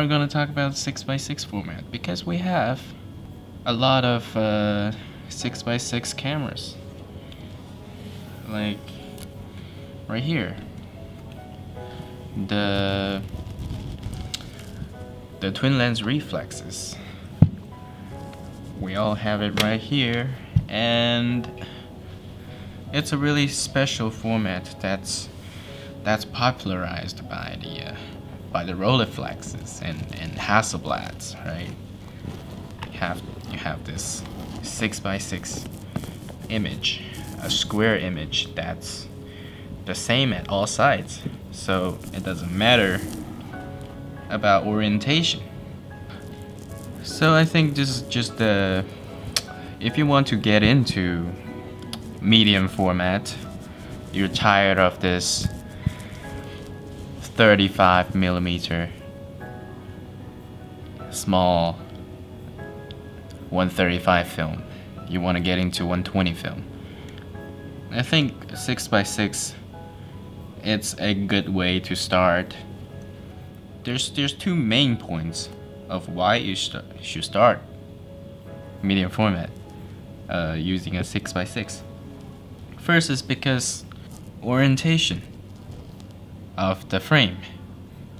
we're gonna talk about 6x6 format because we have a lot of uh, 6x6 cameras. Like right here. The the twin lens reflexes. We all have it right here and it's a really special format that's that's popularized by the uh, by the Rolleiflexes and and Hasselblads, right? You have you have this six by six image, a square image that's the same at all sides, so it doesn't matter about orientation. So I think this is just the uh, if you want to get into medium format, you're tired of this 35 millimeter small 135 film. You want to get into 120 film. I think 6x6 it's a good way to start. There's there's two main points of why you st should start medium format uh, using a 6x6. First is because orientation of the frame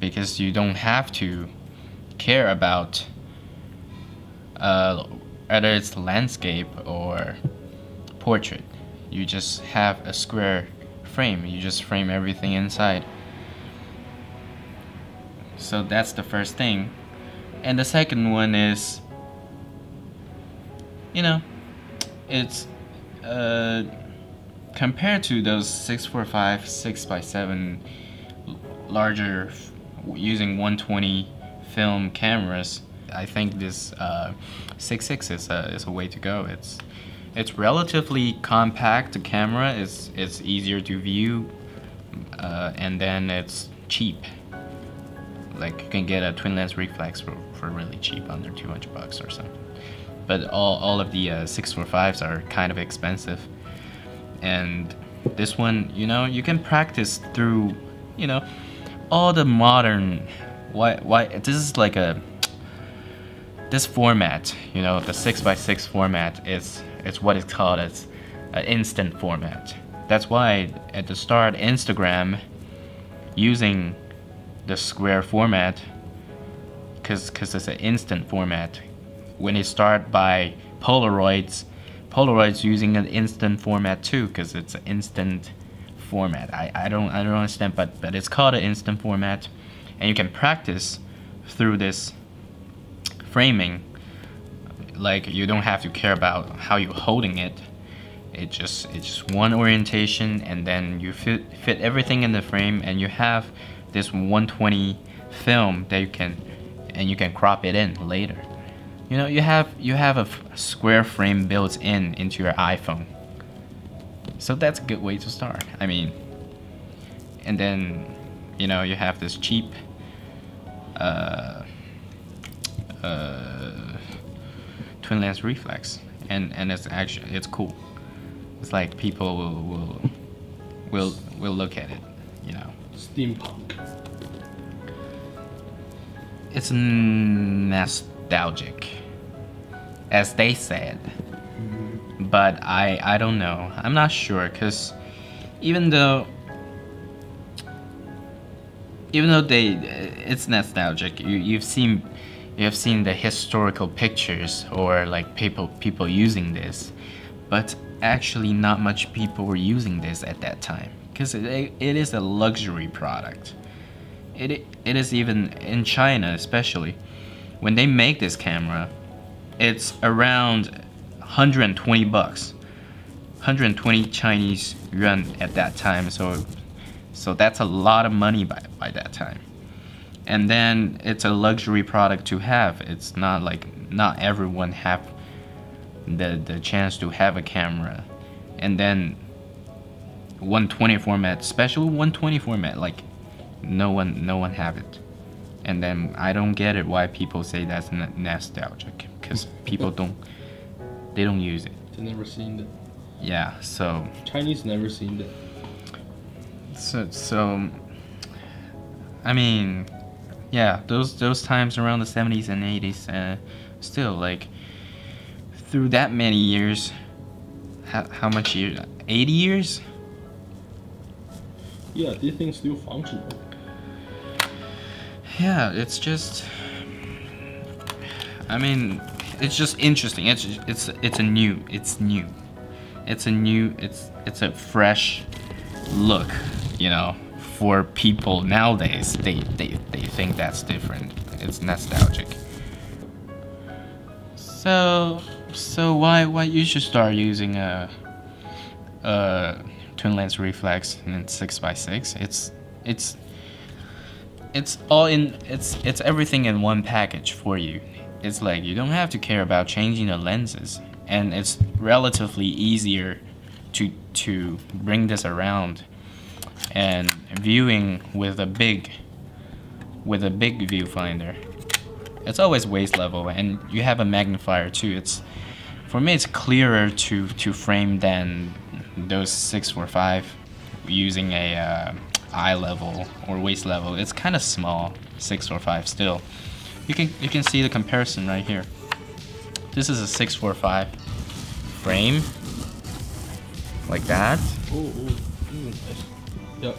because you don't have to care about uh, whether it's landscape or portrait. You just have a square frame. You just frame everything inside. So that's the first thing. And the second one is, you know, it's uh, compared to those 645, 6x7 larger using 120 film cameras, I think this uh, 6.6 is a, is a way to go. It's it's relatively compact The camera. It's it's easier to view, uh, and then it's cheap. Like you can get a twin lens reflex for, for really cheap, under 200 bucks or something. But all all of the uh, 645s are kind of expensive, and this one, you know, you can practice through, you know, all the modern why why this is like a this format you know the 6x6 format is is what is called. As an instant format. That's why at the start instagram using the square format because it's an instant format. When it start by polaroids polaroids using an instant format too because it's an instant format. I, I don't I don't understand, but but it's called an instant format, and you can practice through this framing. Like you don't have to care about how you're holding it. It just it's just one orientation, and then you fit fit everything in the frame, and you have this 120 film that you can and you can crop it in later. You know, you have you have a square frame built in into your iPhone so that's a good way to start. I mean, and then, you know, you have this cheap, uh, uh, twin lens reflex, and and it's actually it's cool. It's like people will will will will look at it, you know. Steampunk. It's nostalgic, as they said but I I don't know. I'm not sure because even though even though they it's nostalgic, you you've seen you have seen the historical pictures or like people people using this, but actually not much people were using this at that time because it, it is a luxury product. It it is even in China especially when they make this camera, it's around 120 bucks. 120 Chinese yuan at that time so so that's a lot of money by, by that time. And then it's a luxury product to have. It's not like not everyone have the the chance to have a camera. And then 120 format special 120 format like no one no one have it. And then I don't get it why people say that's nostalgic because people don't they don't use it. They never seen it. Yeah, so Chinese never seen it. So so I mean yeah, those those times around the 70s and 80s, uh, still like through that many years, how, how much years? 80 years? Yeah, these things still functional. Yeah, it's just. I mean, it's just interesting. It's it's it's a new. It's new. It's a new. It's it's a fresh look. You know, for people nowadays, they they they think that's different. It's nostalgic. So so why why you should start using a a twin lens reflex in six by six? It's it's it's all in it's it's everything in one package for you it's like you don't have to care about changing the lenses. And it's relatively easier to to bring this around. And viewing with a big with a big viewfinder it's always waist level. And you have a magnifier too. It's for me it's clearer to to frame than those 645 using a uh, eye level or waist level, it's kind of small, six or five still. You can you can see the comparison right here. This is a six four five frame, like that, Oh, oh, mm, nice. Yeah.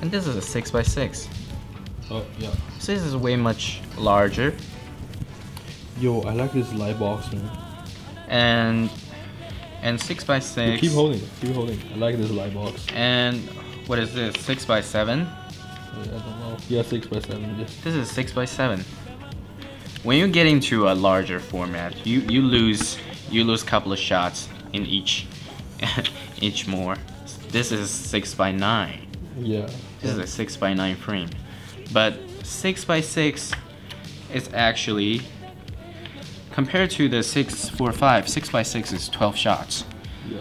and this is a six by six. Oh, yeah. So this is way much larger, Yo, I like this light box, man. and and six by Yo, six. keep holding it. Keep holding. I like this light box. And what is this? Six by seven. I don't know. Yeah, six by seven. Yes. This is six by seven. When you get into a larger format, you you lose you lose a couple of shots in each each more. This is six by nine. Yeah. This is a six by nine frame, but six by six is actually compared to the six four five. Six by six is twelve shots, Yeah.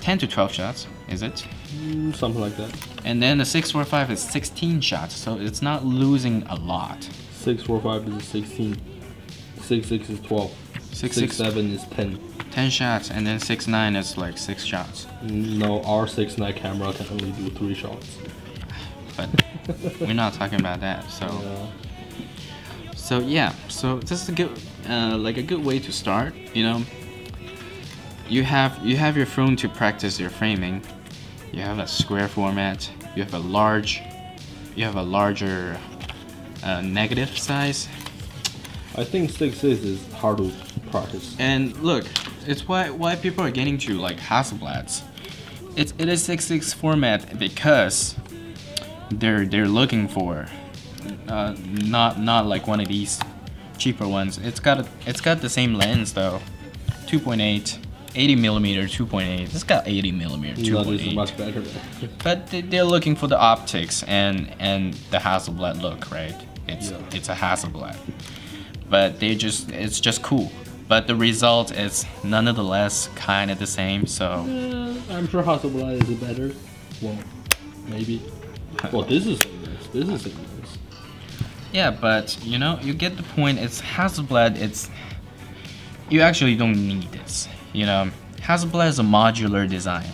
ten to twelve shots, is it? Mm, something like that. And then the six four five is sixteen shots, so it's not losing a lot. Six four five is sixteen. Six six is twelve. Six, Six six, seven is ten. 10 shots and then 6 9 is like 6 shots No, our six nine camera can only do three shots. but we're not talking about that so Yeah. so yeah so this is a good uh, like a good way to start you know you have you have your phone to practice your framing you have a square format you have a large you have a larger uh, negative size I think six six is hard to practice. And look, it's why why people are getting to like Hasselblads. It's it is six six format because they're they're looking for uh, not not like one of these cheaper ones. It's got a, it's got the same lens though, 2.8, 80 millimeter 2.8. It's got 80 millimeter No, this 2.8. much better. But they- they're looking for the optics and and the Hasselblad look, right? It's Yeah. it's a Hasselblad, but they just it's just cool. But the result is nonetheless kind of the same. So Yeah, I'm sure Hasselblad is better. Well, maybe. Well, this is nice. This is nice. yeah, but you know you get the point. It's Hasselblad. It's you actually don't need this. You know, Hasselblad is a modular design.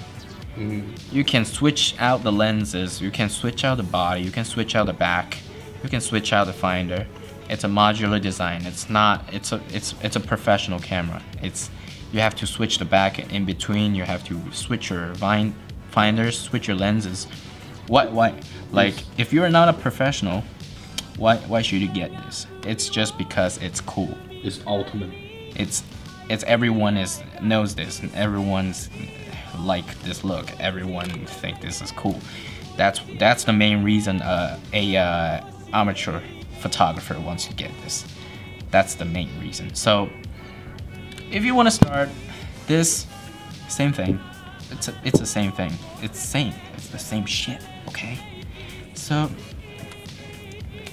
Mm. You can switch out the lenses, you can switch out the body, you can switch out the back, you can switch out the finder. It's a modular design. It's not it's a it's it's a professional camera. It's you have to switch the back in between, you have to switch your vine finders, switch your lenses. Why why like if you're not a professional, why why should you get this? It's just because it's cool It's ultimate. it's it's everyone is knows this. And everyone's like this look. Everyone think this is cool. That's that's the main reason uh, a uh, amateur photographer wants to get this. That's the main reason. So if you want to start this same thing. It's a, it's the same thing. It's same. It's the same shit okay? So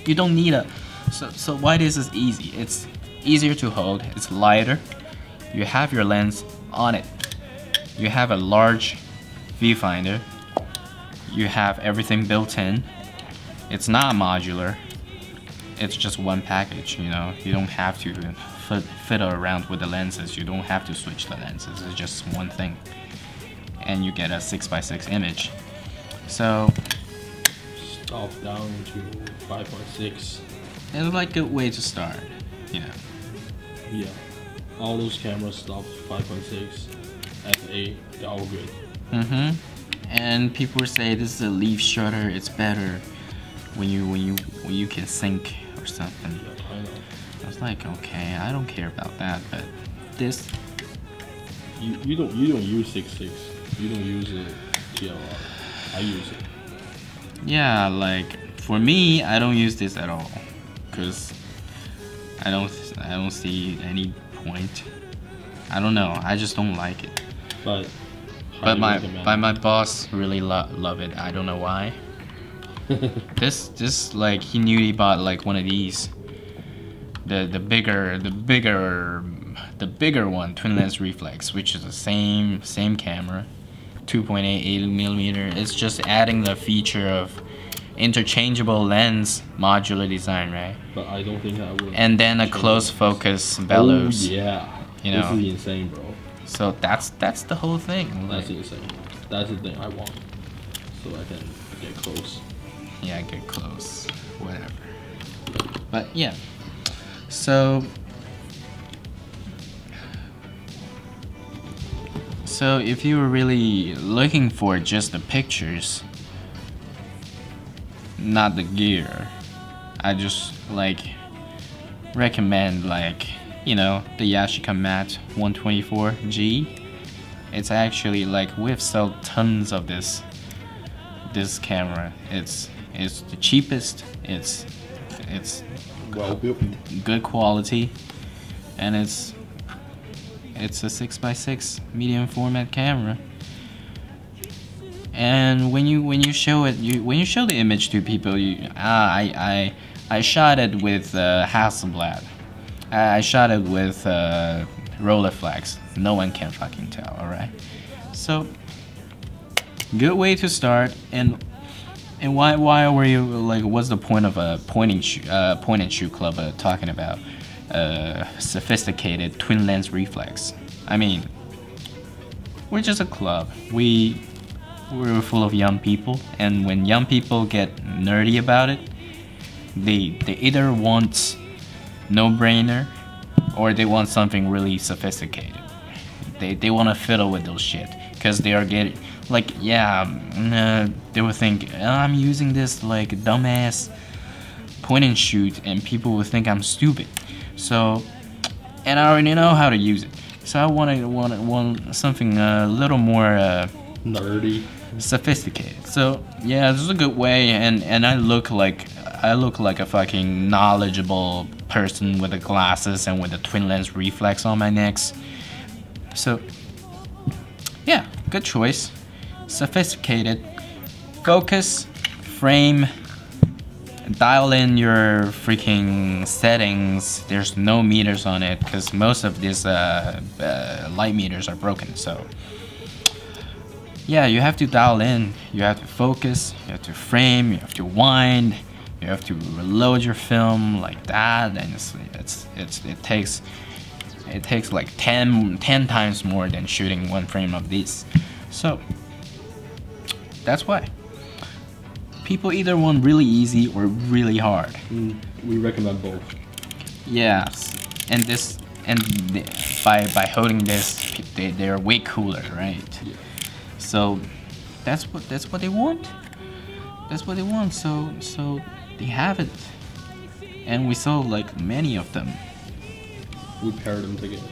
you don't need a so so why this is easy? It's easier to hold. It's lighter you have your lens on it you have a large viewfinder you have everything built in it's not modular it's just one package you know you don't have to fit, fiddle around with the lenses you don't have to switch the lenses it's just one thing and you get a 6x6 image so Stop down to 5.6. It's like a way to start. You know. Yeah. All those cameras stop 5.6. F8, they're all good. Mm-hmm. And people say this is a leaf shutter. It's better when you when you when you can sync or something. Yeah, I know. I was like, okay, I don't care about that, but this, You, you don't you don't use 6.6. You don't use a TLR. I use it. yeah, like for me, I don't use this at all, cause I don't I don't see any point. I don't know. I just don't like it. But But my but my boss really lo- love it. I don't know why. This this like he knew he bought like one of these. The the bigger the bigger the bigger one twin lens reflex, which is the same same camera, 2.88 millimeter. It's just adding the feature of interchangeable lens modular design, right? but I don't think I would. And then a close focus bellows. Oh, yeah. You this know. is insane, bro. So that's that's the whole thing. That's Like, insane. That's the thing I want. So I can get close. yeah, get close, whatever. But yeah, so so if you were really looking for just the pictures, not the gear, I just like recommend like you know the Yashica Mat 124G. It's actually like we've sold tons of this this camera. It's it's the cheapest. It's it's Well built. good quality, and it's it's a six x six medium format camera. And when you when you show it, you when you show the image to people, you ah I I I shot it with uh, Hasselblad. I, I shot it with uh, Rolleiflex. No one can fucking tell. All right, so good way to start and and why why were you like what's the point of a point pointing uh, point and shoot club uh, talking about uh, sophisticated twin lens reflex i mean we're just a club we we're full of young people and when young people get nerdy about it they they either want no brainer or they want something really sophisticated. They, they want to fiddle with those shit because they are getting like yeah mm, uh, they would think "Oh, i'm using this like dumbass point and shoot and people would think i'm stupid. So and i already know how to use it. So i wanted want, want something a little more uh, Nerdy. Sophisticated. So yeah, this is a good way, and and I look like I look like a fucking knowledgeable person with the glasses and with the twin lens reflex on my necks. So yeah, good choice. Sophisticated. Focus, frame, dial in your freaking settings. There's no meters on it because most of these uh, uh, light meters are broken. So yeah, you have to dial in. You have to focus. You have to frame. You have to wind. You have to reload your film like that, and it's it's, it's it takes it takes like 10, 10 times more than shooting one frame of this. So that's why people either want really easy or really hard. Mm, we recommend both. Yes, and this and by by holding this, they they're way cooler, right? Yeah. So that's what that's what they want. That's what they want. So so they have it, and we saw like many of them. We pair them together.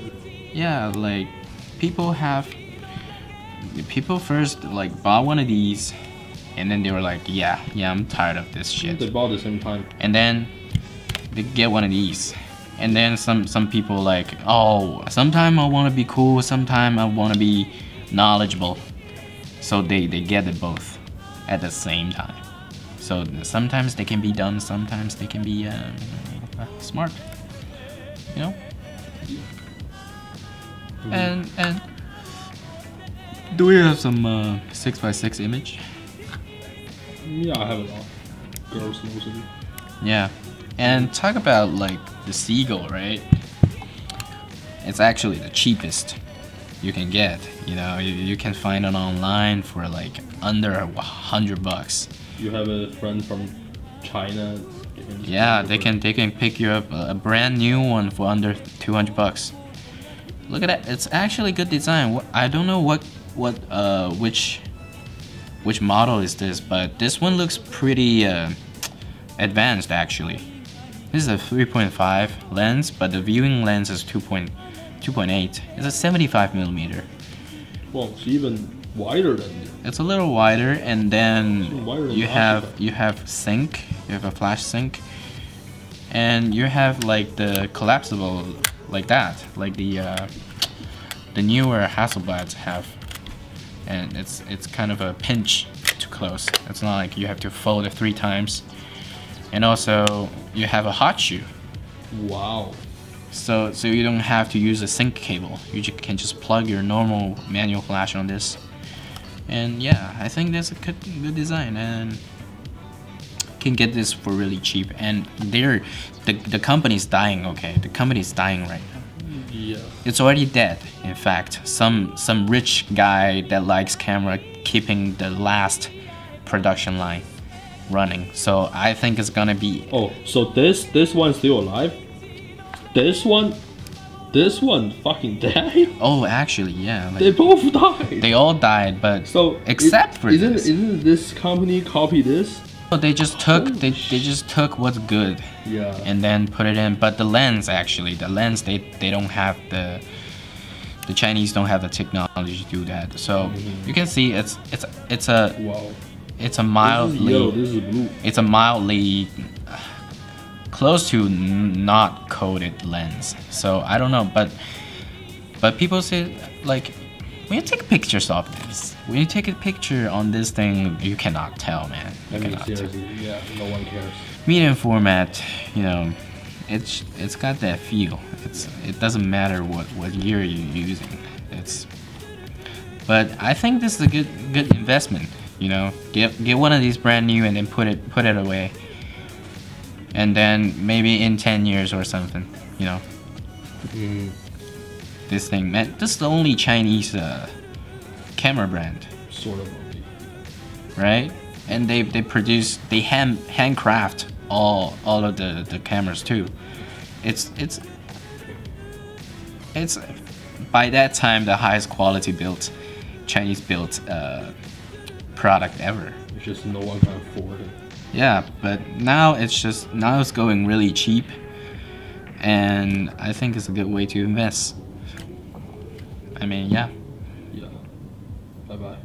Yeah, like people have people first like bought one of these, and then they were like, yeah, yeah, I'm tired of this shit. They bought the same time. and then they get one of these and then some some people like oh sometime i want to be cool sometime i want to be knowledgeable so they they get it both at the same time so sometimes they can be dumb, sometimes they can be um, uh, smart you know and and do we have some uh, 6x6 image Yeah, I have a lot. Girls mostly. Yeah. And talk about like the Seagull, right? It's actually the cheapest you can get. You know, you, you can find it online for like under a hundred bucks. you have a friend from China. they can just Yeah, they can they can pick you up a a brand new one for under 200 bucks. Look at that. It's actually good design. I don't know what what uh which which model is this, but this one looks pretty uh, advanced actually. This is a 3.5 lens, but the viewing lens is 2.2.8. It's a 75 millimeter. Well, it's even wider than you. It's a little wider, and then you have you have sync. You have a flash sync, and you have like the collapsible, like that, like the uh, the newer Hasselblads have, and it's it's kind of a pinch to close. It's not like you have to fold it three times, and also you have a hot shoe. Wow. So so you don't have to use a sync cable. You can just plug your normal manual flash on this. And yeah, I think that's a good good design and can get this for really cheap. And they're the the company's dying. Okay, the company's dying right now. Yeah. It's already dead. In fact, some some rich guy that likes camera keeping the last production line running. So I think it's gonna be Oh, so this this one's still alive? This one, this one fucking died. oh actually yeah. Like, They both died. they all died, but so except it- for isn't this. isn't this company copy this? they just took they, they just took what's good Yeah. and then put it in. But the lens actually, the lens they they don't have the the Chinese don't have the technology to do that. So Mm-hmm. you can see it's it's it's a wow. it's a This is mildly. This is blue. it's a mildly close to not coated lens. So I don't know, but but people say like when you take pictures of this, when you take a picture on this thing, you cannot tell, man. You I mean, cannot tell. yeah, no one cares. Medium format, you know, it's it's got that feel. It's it doesn't matter what what year you're using. It's but I think this is a good good investment. You know, get get one of these brand new and then put it put it away. And then maybe in ten years or something, you know, Mm, this thing. Man, this is the only Chinese uh, camera brand, sort of. Right? And they they produce they hand handcraft all all of the the cameras too. It's it's it's by that time the highest quality built Chinese built uh, product ever. It's just no one can afford it. Yeah, but now it's just now it's going really cheap, and I think it's a good way to invest. I mean, yeah. Yeah. Bye bye.